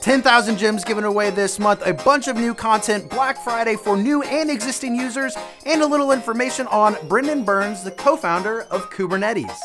10,000 gems given away this month, a bunch of new content, Black Friday for new and existing users, and a little information on Brendan Burns, the co founder of Kubernetes.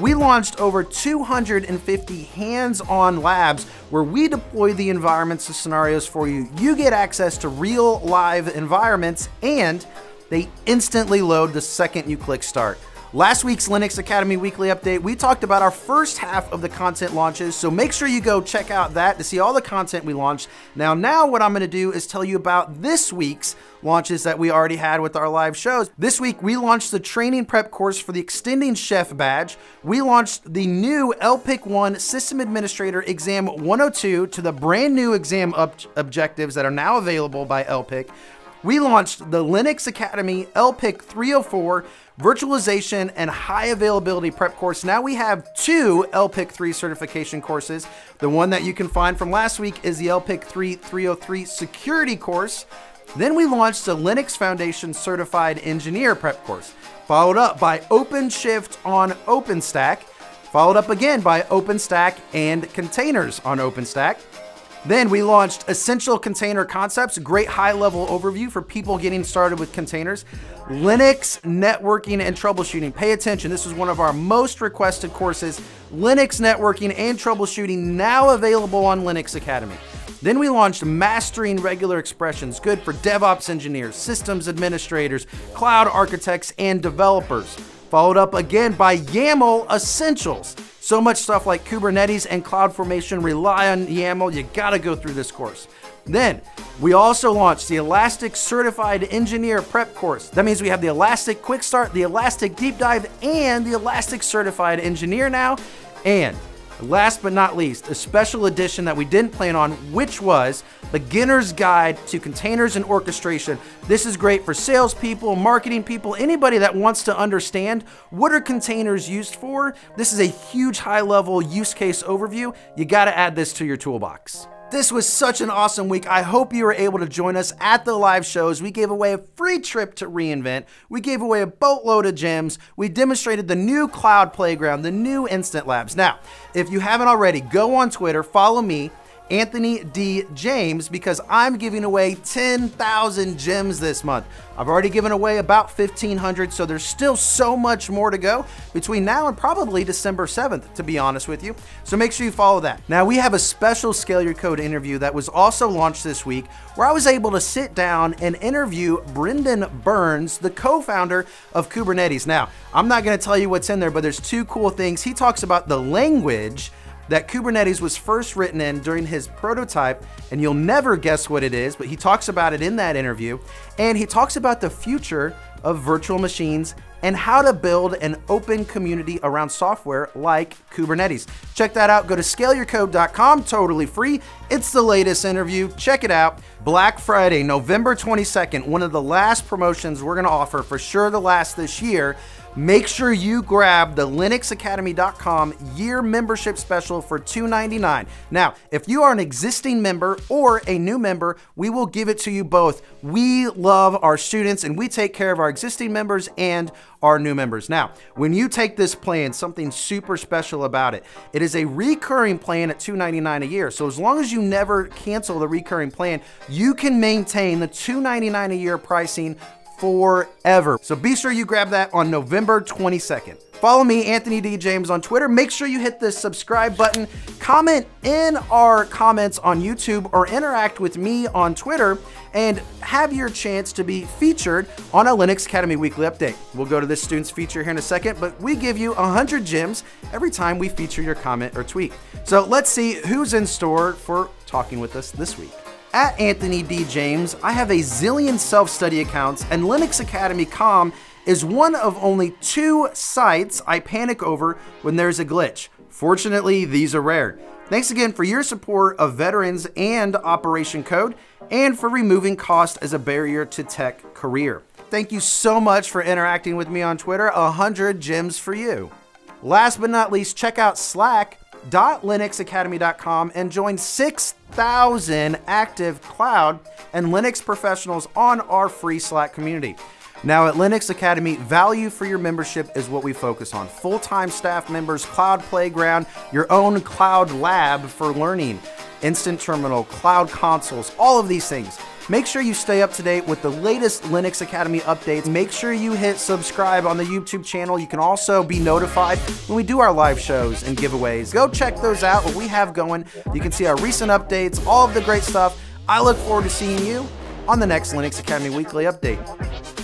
We launched over 250 hands on labs where we deploy the environments and scenarios for you. You get access to real live environments and they instantly load the second you click start. Last week's Linux Academy weekly update, we talked about our first half of the content launches, so make sure you go check out that to see all the content we launched. Now, now what I'm gonna do is tell you about this week's launches that we already had with our live shows. This week, we launched the training prep course for the Extending Chef badge. We launched the new LPIC 1 System Administrator Exam 102 to the brand new exam ob objectives that are now available by LPIC. We launched the Linux Academy LPIC 304 virtualization and high availability prep course. Now we have two LPIC 3 certification courses. The one that you can find from last week is the LPIC 3 303 security course. Then we launched the Linux Foundation Certified Engineer Prep course, followed up by OpenShift on OpenStack, followed up again by OpenStack and containers on OpenStack. Then we launched Essential Container Concepts, great high level overview for people getting started with containers. Linux networking and troubleshooting. Pay attention, this was one of our most requested courses. Linux networking and troubleshooting now available on Linux Academy. Then we launched Mastering Regular Expressions, good for DevOps engineers, systems administrators, cloud architects, and developers. Followed up again by YAML Essentials. So much stuff like Kubernetes and CloudFormation rely on YAML. You gotta go through this course. Then we also launched the Elastic Certified Engineer Prep course. That means we have the Elastic Quick Start, the Elastic Deep Dive, and the Elastic Certified Engineer now. And Last but not least, a special edition that we didn't plan on, which was Beginner's Guide to Containers and Orchestration. This is great for salespeople, marketing people, anybody that wants to understand what are containers used for. This is a huge high level use case overview. You gotta add this to your toolbox. This was such an awesome week. I hope you were able to join us at the live shows. We gave away a free trip to reInvent. We gave away a boatload of gems. We demonstrated the new cloud playground, the new Instant Labs. Now, if you haven't already, go on Twitter, follow me, Anthony D. James because I'm giving away 10,000 gems this month. I've already given away about 1,500, so there's still so much more to go between now and probably December 7th, to be honest with you. So make sure you follow that. Now, we have a special Scale Your Code interview that was also launched this week where I was able to sit down and interview Brendan Burns, the co founder of Kubernetes. Now, I'm not going to tell you what's in there, but there's two cool things. He talks about the language that Kubernetes was first written in during his prototype, and you'll never guess what it is, but he talks about it in that interview. And he talks about the future of virtual machines and how to build an open community around software like Kubernetes. Check that out. Go to scaleyourcode.com, totally free. It's the latest interview. Check it out. Black Friday, November 22nd, one of the last promotions we're going to offer, for sure the last this year. Make sure you grab the linuxacademy.com year membership special for $2.99. Now, if you are an existing member or a new member, we will give it to you both. We love our students and we take care of our existing members and our new members. Now, when you take this plan, something super special about it. It is a recurring plan at $2.99 a year. So as long as you never cancel the recurring plan, you can maintain the $2.99 a year pricing forever. So be sure you grab that on November 22nd. Follow me, Anthony D. James, on Twitter. Make sure you hit the subscribe button, comment in our comments on YouTube, or interact with me on Twitter, and have your chance to be featured on a Linux Academy Weekly Update. We'll go to this student's feature here in a second, but we give you 100 gems every time we feature your comment or tweet. So let's see who's in store for talking with us this week. At Anthony D. James, I have a zillion self study accounts, and Linux Academy Com is one of only two sites I panic over when there's a glitch. Fortunately, these are rare. Thanks again for your support of veterans and Operation Code, and for removing cost as a barrier to tech career. Thank you so much for interacting with me on Twitter. 100 gems for you. Last but not least, check out Slack linuxacademy.com and join 6,000 active cloud and Linux professionals on our free Slack community. Now, at Linux Academy, value for your membership is what we focus on. Full time staff members, cloud playground, your own cloud lab for learning, instant terminal, cloud consoles, all of these things. Make sure you stay up to date with the latest Linux Academy updates. Make sure you hit subscribe on the YouTube channel. You can also be notified when we do our live shows and giveaways. Go check those out, what we have going. You can see our recent updates, all of the great stuff. I look forward to seeing you on the next Linux Academy Weekly Update.